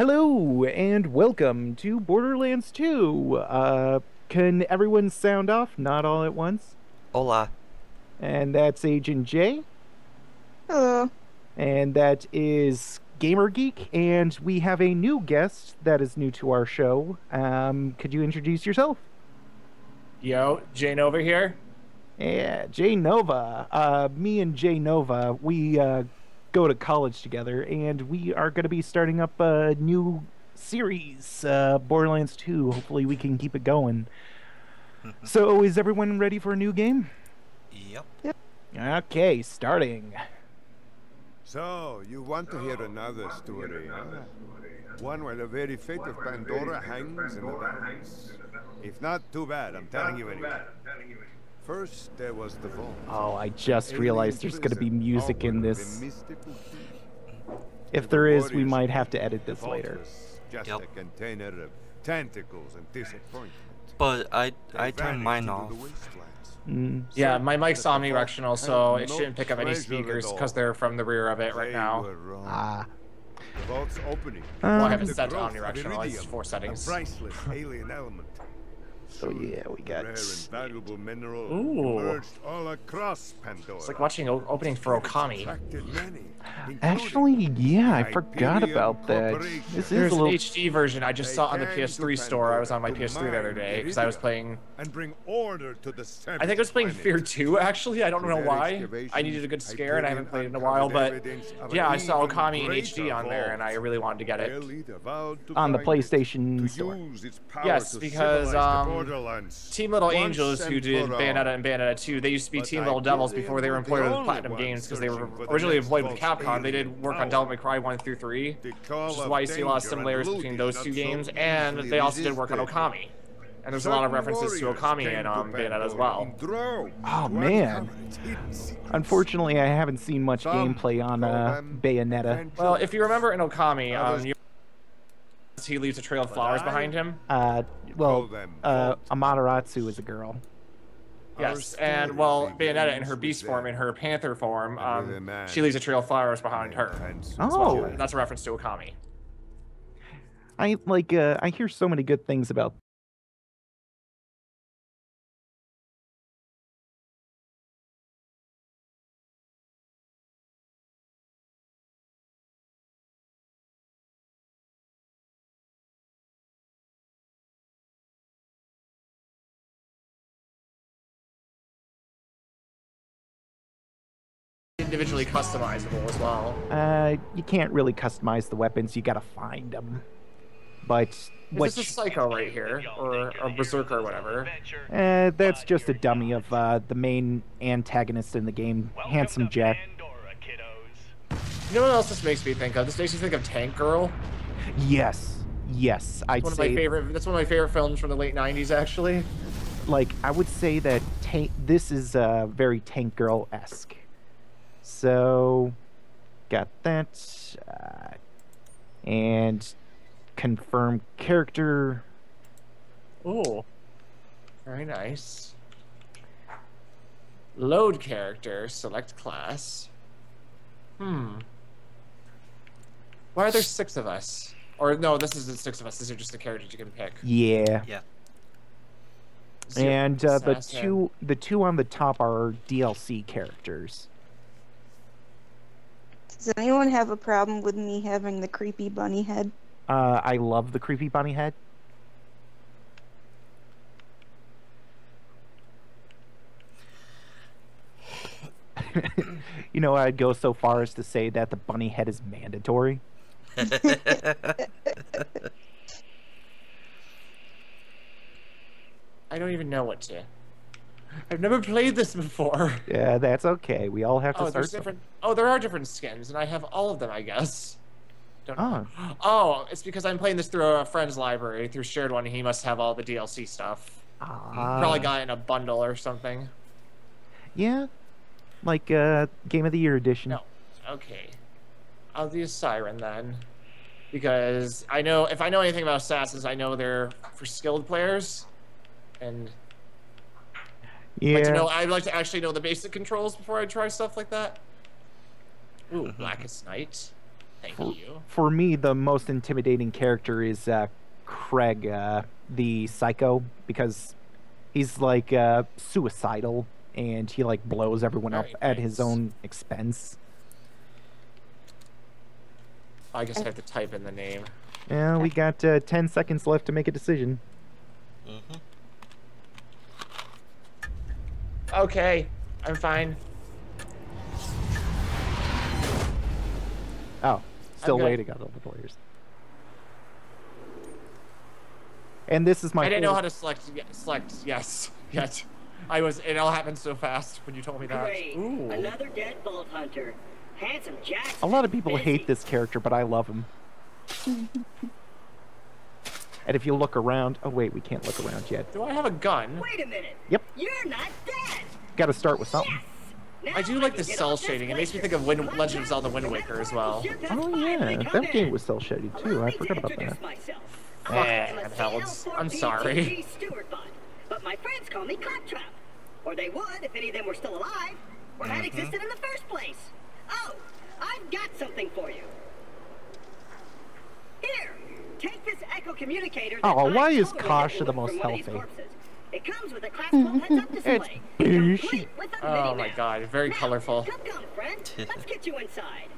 Hello and welcome to Borderlands 2. Uh, can everyone sound off? Not all at once. Hola. And that's Agent J. Hello. And that is Gamer Geek. And we have a new guest that is new to our show. Um, could you introduce yourself? Yo, Jane over here. Yeah, Jay Nova. Uh, me and Jay Nova, we uh, go to college together, and we are going to be starting up a new series, uh, Borderlands 2. Hopefully, we can keep it going. so, is everyone ready for a new game? Yep. Yep. Okay, starting. So, you want to hear another story, huh? One where the very fate of Pandora hangs in the balance. If not, too bad, I'm telling you anyway. First, there was the vault. Oh, I just realized there's going to be music in this. a mystical key. If there is, we might have to edit this later. Just Yep. a container of tentacles and disappointment. But I I turned mine off. Mm. Yeah, my mic's that the vault omnidirectional, so it shouldn't pick up any speakers because they're from the rear of it right now. Ah. The vault's opening. Well, Well, I Um, haven't set to growth of omnidirectional. It's iridium, four settings. A priceless alien element. So, yeah, we got. Rare and valuable mineral Ooh. emerged all across Pandora. It's like watching opening for Okami. many, Actually, yeah, I forgot about that. Corporation. This is There's a an. HD version I just saw on the PS3 store. I was on my PS3 the other day because I was playing. and bring order to the I think I was playing Fear 2 actually. I don't know why. I needed a good scare and I haven't played Hyperion in a while, but uncovered evidence of yeah, I saw Okami in HD on there and I really wanted to get it. leader vowed to On the PlayStation Store. use its power Yes, because, civilize the um, um, borderlands Team Little once Angels, who did. Bayonetta and Bayonetta 2, they used to be But Team Little Devils before they were weren't the employed with Platinum Games because they were searching the originally employed with vault's Capcom. They did work on. Devil May Cry 1 through 3, which is why you see a lot of similarities between those two so games, and they also did work on. Okami. And there's a lot of references to Okami came in um, Bayonetta as well. Oh, man. uncover its hidden secrets. Unfortunately, I haven't seen much Some gameplay on uh, Bayonetta. Well, if you remember in Okami, um, you he leaves a trail of flowers behind him. Uh, well, Call them uh, Amaterasu is a girl. Yes, and well, story Bayonetta in her beast form, them. in her panther form, And with a um, she leaves a trail of flowers behind her. Oh. inside. That's a reference to Okami. I like. Uh, I hear so many good things about. Individually customizable as well. Uh, you can't really customize the weapons. You gotta find them. But what? This is a psycho right here, or a berserker or whatever. Uh, that's just a dummy of uh, the main antagonist in the game, Handsome Jack. You know what else this makes me think of? This makes me think of Tank Girl. Yes, yes, I'd One of my favorite. That's one of my favorite films from the late '90s, actually. Like, I would say that tank. This is uh, very Tank Girl esque. So, got that, uh, and confirm character. Ooh, very nice. Load character, select class. Hmm. Why are there six of us? Or no, this isn't six of us. These are just the characters you can pick. Yeah. Yeah. Zero- And uh, the two the two on the top are DLC characters. Does anyone have a problem with me having the creepy bunny head? Uh, I love the creepy bunny head. you know, I'd go so far as to say that the bunny head is mandatory. I don't even know what to. I've never played this before. Yeah, that's okay. We all have to Oh, start. different. Oh, there are different skins, and I have all of them, I guess. Don't know. Oh, Oh, it's because I'm playing this through a friend's library, through shared one. He must have all the DLC stuff. Probably ah, got it in a bundle or something. yeah, like uh, Game of the Year edition. No. Okay. I'll do Siren then. Because I know if I know anything about assassins, I know they're for skilled players. And yeah, like to know I'd like to actually know the basic controls before I try stuff like that. Ooh, Blackest Night. Thank For, you. for me, the most intimidating character is uh, Craig, uh, the psycho, because he's like uh, suicidal and he like blows everyone up Very at his own expense. I guess I have to type in the name. Yeah, we got uh, 10 seconds left to make a decision. Mm-hmm. Okay, I'm fine. Oh, still good. waiting on all the players. And this is my. I didn't know how to select ye- select yes yet. I was. It all happened so fast when you told me that. Great. Ooh. Another dead Vault Hunter. Handsome Jack. A lot of people Busy. hate this character, but I love him. and if you look around, oh wait, we can't look around yet. Do I have a gun? Wait a minute. Yep. You're not dead. Got to start with something. Yes. Now I do like can the get cel shading. It makes me think of Wind, Legend of Zelda Wind Waker as well. Oh yeah, that game was cel shaded too. I forgot about that. myself. Fuck, I'm a handhelds. CL4 I'm sorry. PTG but my friends call me Claptrap. Or they would if any of them were still alive, or had mm-hmm. existed in the first place. Oh, I've got something for you. Here, take this echo communicator. that Oh, why is Kasha the most from one of these healthy? corpses. It comes with a class 12 mm-hmm. heads-up display. bushy. complete with a Oh my mini-map. god, very Now, colorful. Come, come, friend. Let's get you inside.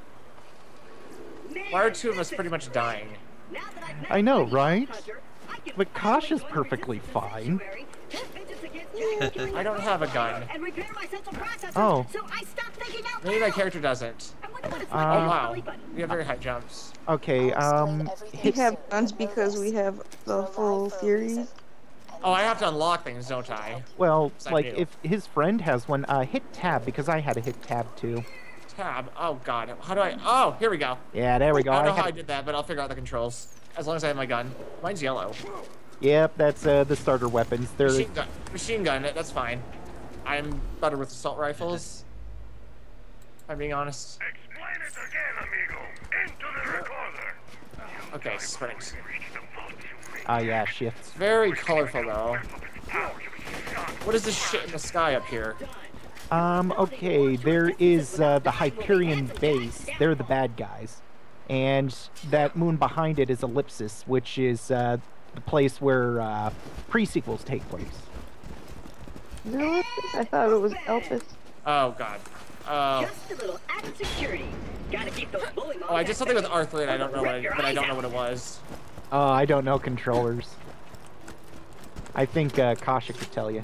Why are two of us pretty much dying? I've met I know, right? hunter, I can But finally Kasha's perfectly fine. sanctuary, take vengeance against Jack, killing I don't have a gun. And repair my central processor, Oh. so I stop thinking out Maybe my character doesn't. I wonder what it's Uh, Oh wow, belly we have very high jumps. Okay, um, We have guns because we have the full series. Oh, I have to unlock things, don't I? well, I like do. if his friend has one, uh, hit tab because I had to hit tab too. Tab. Oh god, how do I? Oh, here we go. Yeah, there we go. I don't know I how I did that, but I'll figure out the controls. As long as I have my gun. Mine's yellow. Yep, that's uh, the starter weapons. They're Machine gun. Machine gun. That's fine. I'm better with assault rifles. I'm being honest. Explain it again, amigo. Into the recorder. Okay, sprint. ah yeah, shifts. Very colorful though. What is this shit in the sky up here? Um, okay, there is uh, the Hyperion base. They're the bad guys. And that moon behind it is Ellipsis, which is uh, the place where uh, pre-sequels take place. No, I thought it was Elpis. Oh god. Oh. Just a little added security. Gotta keep those bully Oh, I did something with R3 and I don't know what I, but I don't know what it was. Uh, I don't know controllers. I think uh, Kasha could tell you.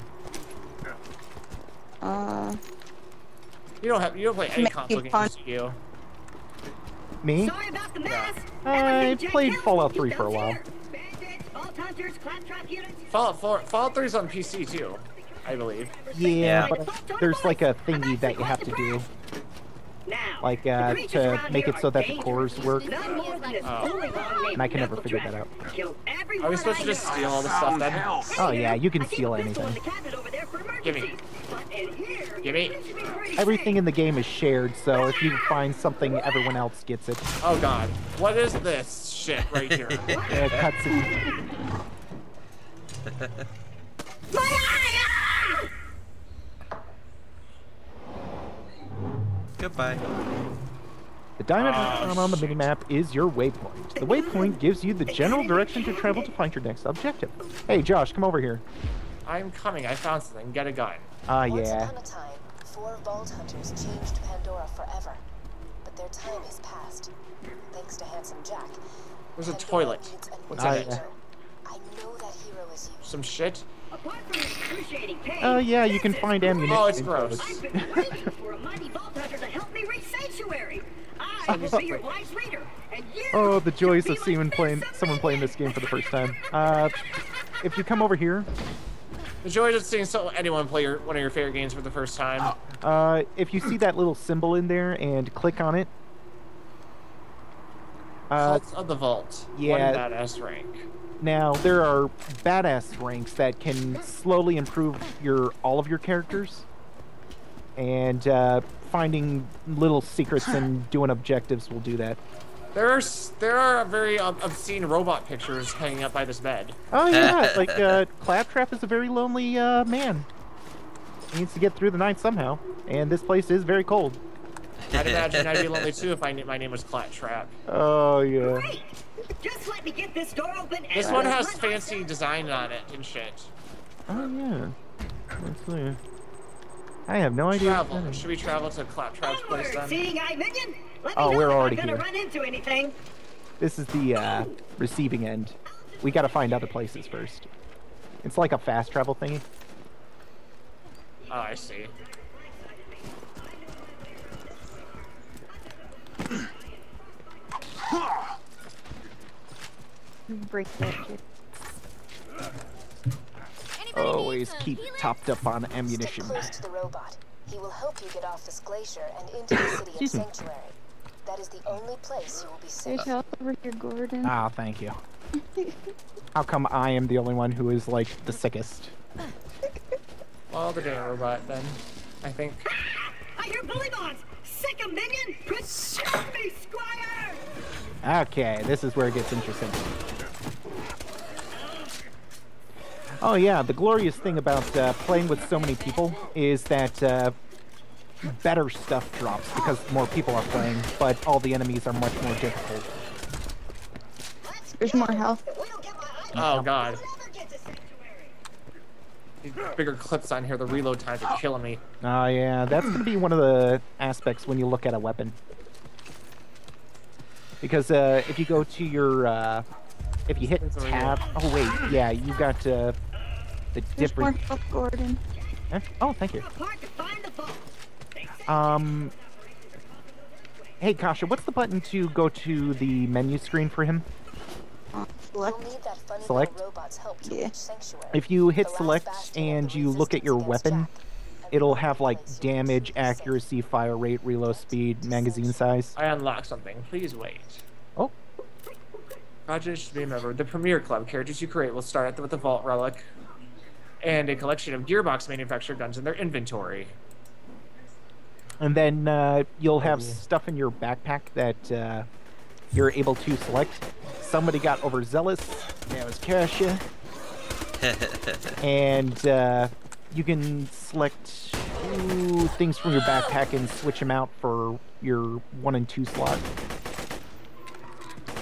Uh, You don't have you don't play any Make console it games, do you? Me? Sorry about the mess. I played Fallout 3 for a while. here. Bandits, Vault Hunters, Claptrap units. Fallout 4, Fallout 3 is on PC too, I believe. Yeah, Yeah. but there's like a thingy that you have to do. Now, Like, uh, to make it so that the cores work. None more than this Oh. bullymong named And I can never figure that out. Are we supposed to just steal all the stuff then? Oh, yeah, you can steal a pistol in anything. the cabinet over there for Give me. emergencies. But in here, Give me. it should be pretty Everything in the game is shared, so if you find something, everyone else gets it. Oh god. What is this shit right here? Uh, cutscene. My eye! Goodbye. The diamond Ah, icon on the shit. minimap is your waypoint. The waypoint gives you the general direction to travel to find your next objective. Hey, Josh, come over here. I'm coming. I found something. Get a gun. Ah, Once yeah. upon a time, four Vault Hunters changed Pandora forever. But their time has passed. Thanks to Handsome Jack. There's a toilet. a What's new in it? hero. I know that hero is you. Some shit. Apart from excruciating pain, Oh, yeah, you can find ammunition. Oh, it's gross. I've been for a mighty vault hunter to help me reach sanctuary. I will be your wise reader, and you. Oh, the joys of be seeing playing someone playing this game for the first time. Uh, if you come over here, The joy of seeing so anyone play your, one of your favorite games for the first time. uh, if you see that little symbol in there and click on it, uh, Cult of the Vault. yeah. One badass rank. Now there are badass ranks that can slowly improve your all of your characters, and uh, finding little secrets and doing objectives will do that. There are there are very ob- obscene robot pictures hanging up by this bed. Oh yeah, like uh, Claptrap is a very lonely uh, man. He needs to get through the night somehow, and this place is very cold. I'd imagine I'd be lonely too if I knew my name was Claptrap. Oh yeah. Great! Just let me get this door open and This one has fancy myself- design on it and shit. Oh yeah. Let's see. I have no idea. Travel. Should we travel to Claptrap's place Onward, then? seeing eye minion. Let Oh, me know we're already I'm gonna here. run into anything. This is the uh, receiving end. We got to find other places first. It's like a fast travel thingy. Oh, I see. Break that shit. Always keep topped up on Stick ammunition. close to the robot. He will help you get off this glacier and into the city of Excuse me. Sanctuary. That is the only place you will be safe. There's help over here, Gordon. Ah, thank you. How come I am the only one who is like the sickest? Well, the damn robot then. I think. I hear bullymongs. Sick of minion. Protect me, squire. Okay, this is where it gets interesting. Oh yeah, the glorious thing about uh, playing with so many people is that uh, better stuff drops because more people are playing, but all the enemies are much more difficult. There's more health. If we don't get my eye, Oh god. we'll never get to sanctuary. These bigger clips on here, the reload times are killing me. Oh yeah, that's gonna be one of the aspects when you look at a weapon. Because uh, if you go to your, uh, if you hit It's over here. tab, oh wait, yeah, you've got uh, the There's different. health, Gordon. Eh? Oh, thank you. Apart to find the vault. They say Um. Hey, Kasha, what's the button to go to the menu screen for him? Uh, select. need that funny Select? little robot's help to Yeah. If you hit select and you look at your weapon, against Jack, and it'll have like place you will damage, accuracy, fire rate, reload speed, magazine size. I unlocked something. Please wait. Oh, Project should be remembered. The Premier Club characters you create will start out with the Vault Relic and a collection of Gearbox manufactured guns in their inventory. and then uh, you'll have Oh, yeah. stuff in your backpack that uh, you're able to select. Somebody got overzealous. That was Kasha. and uh, you can select two things from your backpack and switch them out for your one and two slot.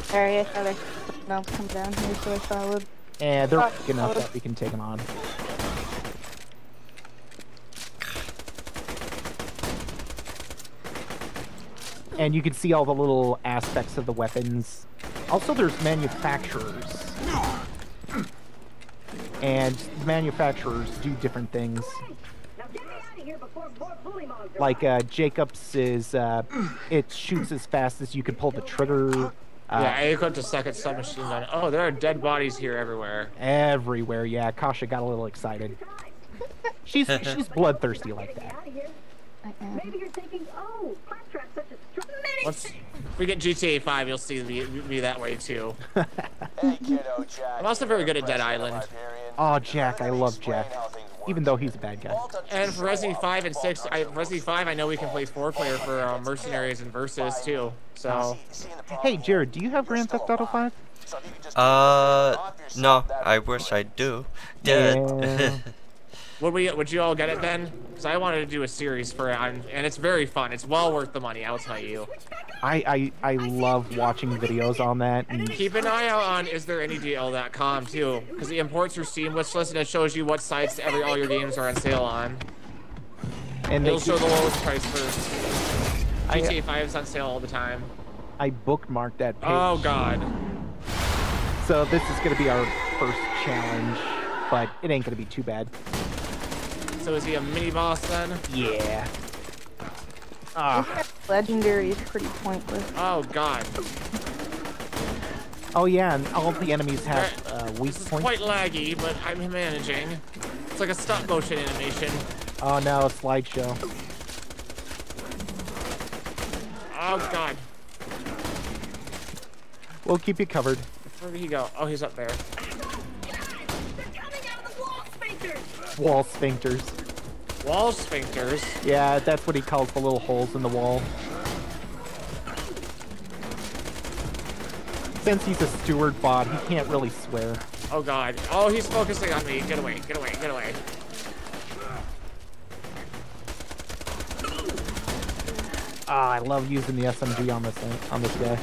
Sorry, I thought I no come down here, so I followed. And they're Uh, big enough uh, that we can take them on. And you can see all the little aspects of the weapons. Also, there's manufacturers. And manufacturers do different things. Now get me out of here before more bullymongs. Like uh, Jakobs is, uh, it shoots as fast as you can pull the trigger. Uh, yeah, I equipped a second submachine gun. Oh, there are dead bodies here everywhere. Everywhere, yeah. Kasha got a little excited. She's she's bloodthirsty like that. Out of here. I am. Maybe you're thinking, oh, Claptrap's such a strong Once we get GTA 5, you'll see me, me that way too. Hey, kiddo, Jack. I'm also very good at Dead Island. Oh, Jack, I love Jack. how things work. Even though he's a bad guy. And for show Resident up. 5 and 6, Vault I, Hunters Resident 5, I know we can play four player for uh, Mercenaries and Versus too. So, See- seeing the problem Hey, Jared, do you have Grand Theft Auto 5? So if you could just Uh, no, I wish. I do. Did. Yeah. would we? Would you all get it then? Because I wanted to do a series for it, and and it's very fun. It's well worth the money, I'll tell you. I, I I love watching videos on that. And Keep an eye out on isthereanydeal.com too, because it imports your Steam wish list and it shows you what sites every all your games are on sale on. and It'll show the lowest price first. I- uh, GTA 5 is on sale all the time. I bookmarked that page. Oh god. So this is gonna be our first challenge, but it ain't gonna be too bad. So is he a mini boss then? Yeah. Ah. Legendary is pretty pointless. Oh god. Oh yeah, and all the enemies have uh, weak This is points. quite laggy, but I'm managing. It's like a stop motion animation. Oh no, a slideshow. Oh god. We'll keep you covered. Where did he go? Oh, he's up there. They're coming out of the wall, sphincters. Wall sphincters. Wall sphincters. Yeah, that's what he calls the little holes in the wall. Since he's a steward bot, he can't really swear. Oh god. Oh, he's focusing on me. Get away, get away, get away. Ah, I love using the SMG on this on this guy.